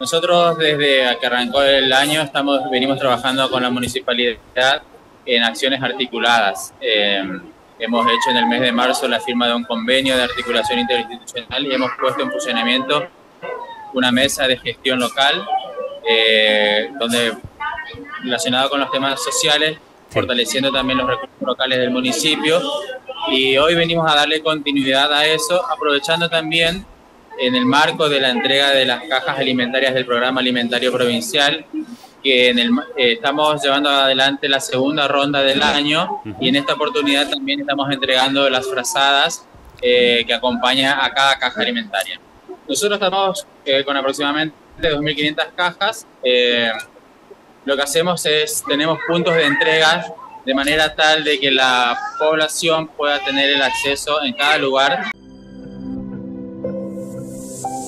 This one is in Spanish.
Nosotros desde que arrancó el año estamos, venimos trabajando con la municipalidad en acciones articuladas. Eh, hemos hecho en el mes de marzo la firma de un convenio de articulación interinstitucional y hemos puesto en funcionamiento una mesa de gestión local eh, donde relacionado con los temas sociales, fortaleciendo también los recursos locales del municipio. Y hoy venimos a darle continuidad a eso, aprovechando también en el marco de la entrega de las cajas alimentarias del programa alimentario provincial, que en el, eh, estamos llevando adelante la segunda ronda del año y en esta oportunidad también estamos entregando las frazadas eh, que acompañan a cada caja alimentaria. Nosotros estamos eh, con aproximadamente 2.500 cajas. lo que hacemos es, tenemos puntos de entrega de manera tal de que la población pueda tener el acceso en cada lugar Música